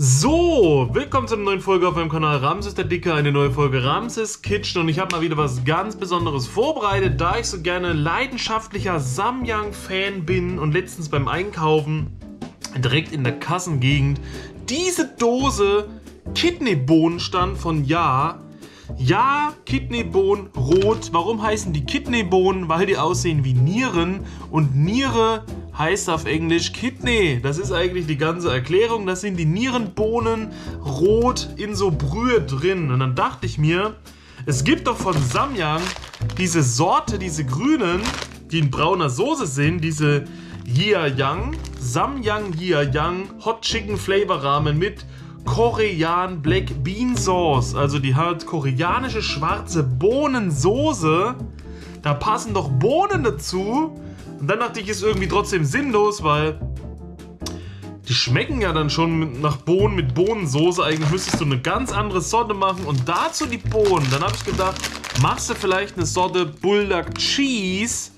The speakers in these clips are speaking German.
So, willkommen zu einer neuen Folge auf meinem Kanal Ramses der Dicke, eine neue Folge Ramses Kitchen und ich habe mal wieder was ganz Besonderes vorbereitet, da ich so gerne leidenschaftlicher Samyang-Fan bin und letztens beim Einkaufen direkt in der Kassengegend diese Dose Kidneybohnen stand von Ja. Ja, Kidneybohnen rot. Warum heißen die Kidneybohnen? Weil die aussehen wie Nieren und Niere heißt auf Englisch Kidney. Das ist eigentlich die ganze Erklärung. Das sind die Nierenbohnen rot in so Brühe drin. Und dann dachte ich mir, es gibt doch von Samyang diese Sorte, diese grünen, die in brauner Soße sind, diese Yang, Samyang Yang Hot Chicken Flavor Ramen mit Korean Black Bean Sauce. Also die hat koreanische schwarze Bohnensoße. Da passen doch Bohnen dazu. Und dann dachte ich, ist irgendwie trotzdem sinnlos, weil die schmecken ja dann schon nach Bohnen mit Bohnensoße. Eigentlich müsstest du eine ganz andere Sorte machen und dazu die Bohnen. Dann habe ich gedacht, machst du vielleicht eine Sorte Bulldog Cheese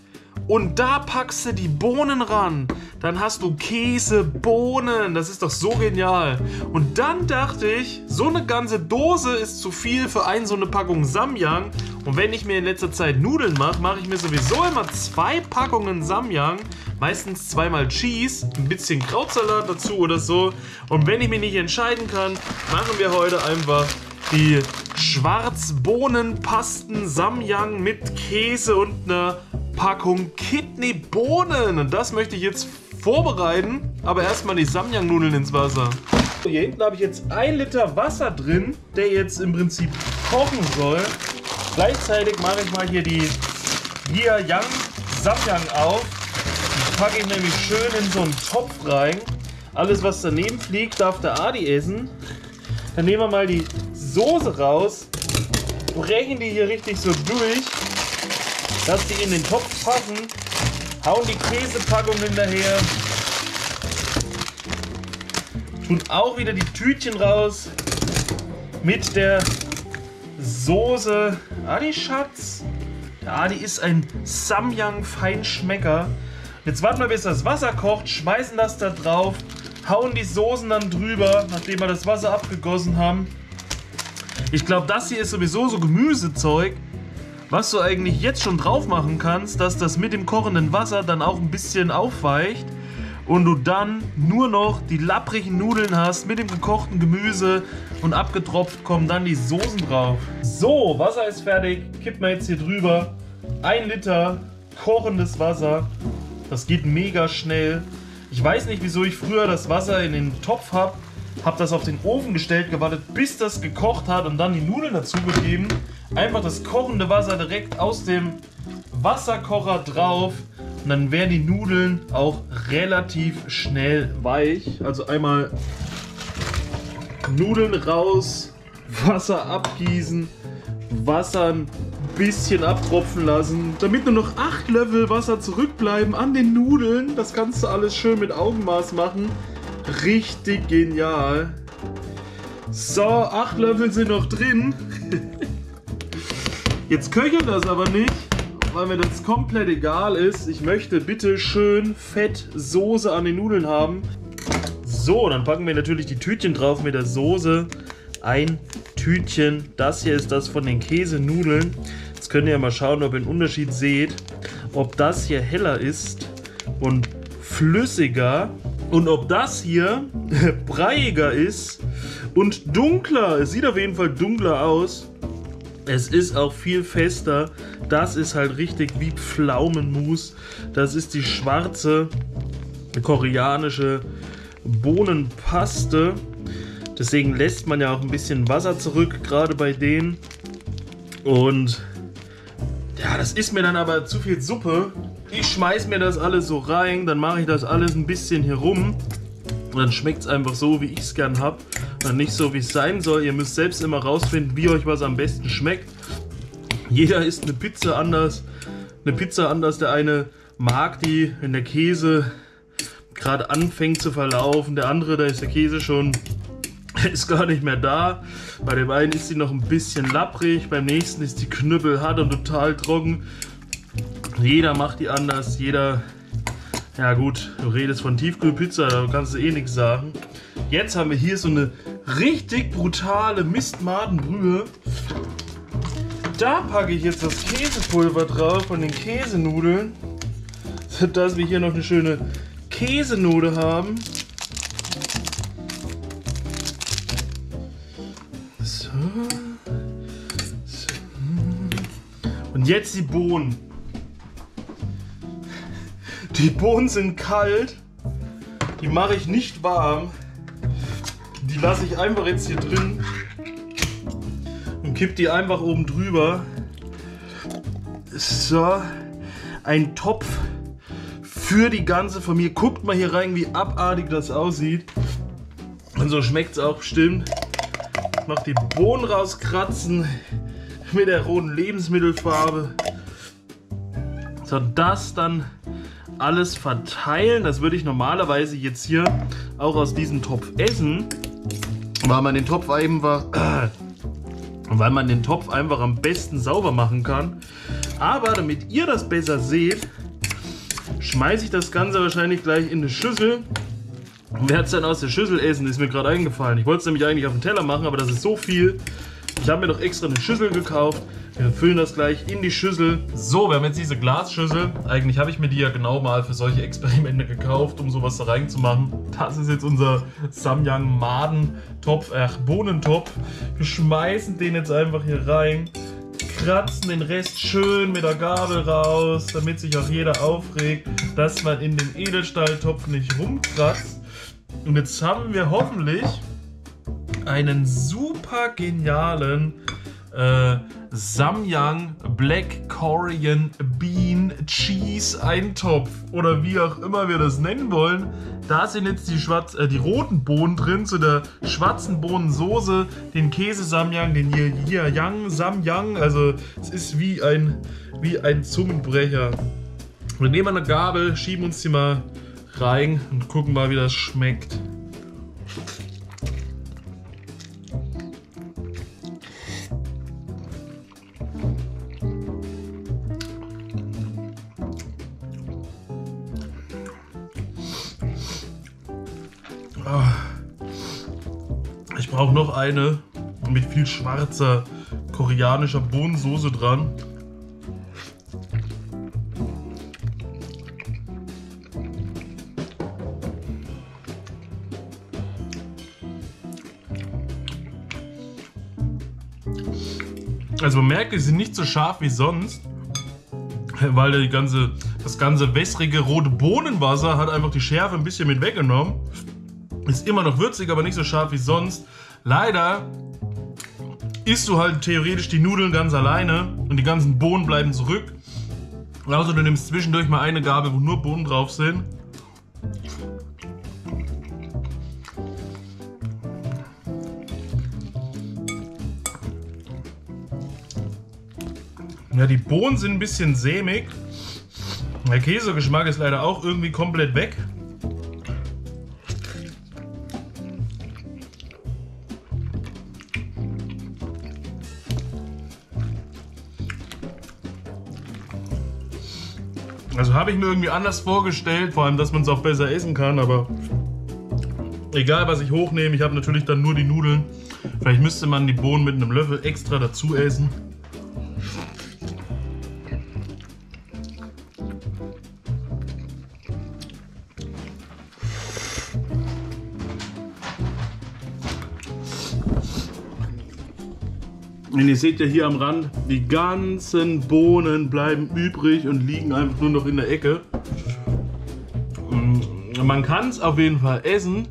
und da packst du die Bohnen ran. Dann hast du Käse, Bohnen. Das ist doch so genial. Und dann dachte ich, so eine ganze Dose ist zu viel für ein so eine Packung Samyang. Und wenn ich mir in letzter Zeit Nudeln mache, mache ich mir sowieso immer zwei Packungen Samyang. Meistens zweimal Cheese, ein bisschen Krautsalat dazu oder so. Und wenn ich mich nicht entscheiden kann, machen wir heute einfach die Schwarzbohnenpasten Samyang mit Käse und einer Packung Kidneybohnen. Und das möchte ich jetzt vorbereiten. Aber erstmal die Samyang-Nudeln ins Wasser. Hier hinten habe ich jetzt ein Liter Wasser drin, der jetzt im Prinzip kochen soll. Gleichzeitig mache ich mal hier die Gia Yang Samyang auf. Die packe ich nämlich schön in so einen Topf rein. Alles, was daneben fliegt, darf der Adi essen. Dann nehmen wir mal die Soße raus, brechen die hier richtig so durch dass die in den Topf passen. Hauen die Käsepackung hinterher. Tun auch wieder die Tütchen raus mit der Soße. Adi Schatz. Der Adi ist ein Samyang Feinschmecker. Jetzt warten wir, bis das Wasser kocht, schmeißen das da drauf, hauen die Soßen dann drüber, nachdem wir das Wasser abgegossen haben. Ich glaube, das hier ist sowieso so Gemüsezeug was du eigentlich jetzt schon drauf machen kannst, dass das mit dem kochenden Wasser dann auch ein bisschen aufweicht und du dann nur noch die lapprigen Nudeln hast mit dem gekochten Gemüse und abgetropft kommen dann die Soßen drauf. So, Wasser ist fertig, kippen wir jetzt hier drüber. Ein Liter kochendes Wasser, das geht mega schnell. Ich weiß nicht, wieso ich früher das Wasser in den Topf habe, habe das auf den Ofen gestellt, gewartet, bis das gekocht hat und dann die Nudeln dazugegeben einfach das kochende Wasser direkt aus dem Wasserkocher drauf und dann werden die Nudeln auch relativ schnell weich. Also einmal Nudeln raus, Wasser abgießen, Wasser ein bisschen abtropfen lassen, damit nur noch 8 Löffel Wasser zurückbleiben an den Nudeln. Das kannst du alles schön mit Augenmaß machen. Richtig genial. So, 8 Löffel sind noch drin. Jetzt köchelt das aber nicht, weil mir das komplett egal ist. Ich möchte bitte schön Fett Soße an den Nudeln haben. So, dann packen wir natürlich die Tütchen drauf mit der Soße. Ein Tütchen. Das hier ist das von den Käsenudeln. Jetzt könnt ihr mal schauen, ob ihr einen Unterschied seht. Ob das hier heller ist und flüssiger und ob das hier breiiger ist und dunkler. Es sieht auf jeden Fall dunkler aus. Es ist auch viel fester. Das ist halt richtig wie Pflaumenmus. Das ist die schwarze koreanische Bohnenpaste. Deswegen lässt man ja auch ein bisschen Wasser zurück, gerade bei denen. Und ja, das ist mir dann aber zu viel Suppe. Ich schmeiß mir das alles so rein, dann mache ich das alles ein bisschen hier rum. Und dann schmeckt es einfach so, wie ich es gern habe. Und nicht so, wie es sein soll. Ihr müsst selbst immer rausfinden, wie euch was am besten schmeckt. Jeder isst eine Pizza anders. Eine Pizza anders. Der eine mag die, wenn der Käse gerade anfängt zu verlaufen. Der andere, da ist der Käse schon ist gar nicht mehr da. Bei dem einen ist sie noch ein bisschen lapprig, beim nächsten ist die Knüppel hart und total trocken. Jeder macht die anders, jeder ja gut, du redest von Tiefkühlpizza, da kannst du eh nichts sagen. Jetzt haben wir hier so eine richtig brutale Mistmadenbrühe. Da packe ich jetzt das Käsepulver drauf von den Käsenudeln, sodass wir hier noch eine schöne Käsenude haben. So. so. Und jetzt die Bohnen. Die Bohnen sind kalt. Die mache ich nicht warm. Die lasse ich einfach jetzt hier drin und kipp die einfach oben drüber. So, ein Topf für die ganze Familie. Guckt mal hier rein, wie abartig das aussieht. Und so schmeckt es auch bestimmt. Mach die Bohnen rauskratzen mit der roten Lebensmittelfarbe. So, das dann alles verteilen. Das würde ich normalerweise jetzt hier auch aus diesem Topf essen, weil man den Topf einfach, äh, weil man den Topf einfach am besten sauber machen kann. Aber damit ihr das besser seht, schmeiße ich das Ganze wahrscheinlich gleich in eine Schüssel. Und werde es dann aus der Schüssel essen, ist mir gerade eingefallen. Ich wollte es nämlich eigentlich auf den Teller machen, aber das ist so viel. Ich habe mir doch extra eine Schüssel gekauft. Wir füllen das gleich in die Schüssel. So, wir haben jetzt diese Glasschüssel. Eigentlich habe ich mir die ja genau mal für solche Experimente gekauft, um sowas da reinzumachen. Das ist jetzt unser Samyang Madentopf, ach Bohnentopf. Wir schmeißen den jetzt einfach hier rein kratzen den Rest schön mit der Gabel raus, damit sich auch jeder aufregt, dass man in den Edelstahltopf nicht rumkratzt. Und jetzt haben wir hoffentlich einen super genialen äh, Samyang Black Korean Bean Cheese Eintopf oder wie auch immer wir das nennen wollen. Da sind jetzt die, schwarz, äh, die roten Bohnen drin zu der schwarzen Bohnensoße, den Käse Samyang, den Yang Samyang. Also es ist wie ein, wie ein Zungenbrecher. Wir nehmen eine Gabel, schieben uns die mal rein und gucken mal, wie das schmeckt. Ich brauche noch eine mit viel schwarzer koreanischer Bohnensoße dran. Also man merkt, die sind nicht so scharf wie sonst, weil die ganze, das ganze wässrige rote Bohnenwasser hat einfach die Schärfe ein bisschen mit weggenommen. Ist immer noch würzig, aber nicht so scharf wie sonst. Leider isst du halt theoretisch die Nudeln ganz alleine und die ganzen Bohnen bleiben zurück. Also du nimmst zwischendurch mal eine Gabel, wo nur Bohnen drauf sind. Ja, die Bohnen sind ein bisschen sämig. Der Käsegeschmack ist leider auch irgendwie komplett weg. Also habe ich mir irgendwie anders vorgestellt, vor allem, dass man es auch besser essen kann, aber egal was ich hochnehme, ich habe natürlich dann nur die Nudeln. Vielleicht müsste man die Bohnen mit einem Löffel extra dazu essen. Und ihr seht ja hier am Rand, die ganzen Bohnen bleiben übrig und liegen einfach nur noch in der Ecke. Mm, man kann es auf jeden Fall essen.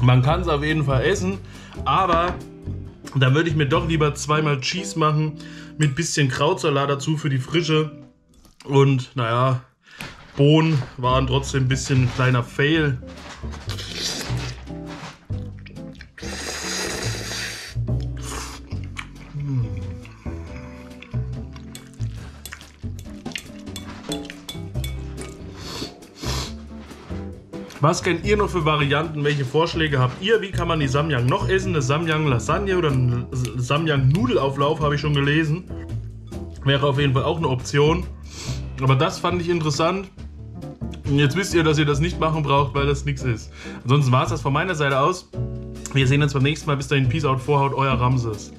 Man kann es auf jeden Fall essen, aber da würde ich mir doch lieber zweimal Cheese machen mit bisschen Krautsalat dazu für die Frische. Und naja, Bohnen waren trotzdem ein bisschen ein kleiner Fail. Was kennt ihr noch für Varianten? Welche Vorschläge habt ihr? Wie kann man die Samyang noch essen? Eine Samyang Lasagne oder ein Samyang Nudelauflauf habe ich schon gelesen. Wäre auf jeden Fall auch eine Option. Aber das fand ich interessant. Und jetzt wisst ihr, dass ihr das nicht machen braucht, weil das nichts ist. Ansonsten war es das von meiner Seite aus. Wir sehen uns beim nächsten Mal. Bis dahin, Peace out, Vorhaut, euer Ramses.